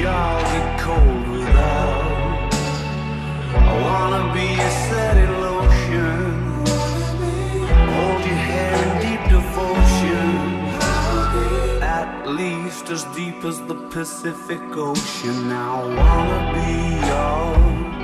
Y'all get cold without. I wanna be a setting lotion, hold your hand in deep devotion, at least as deep as the Pacific Ocean. I wanna be yours.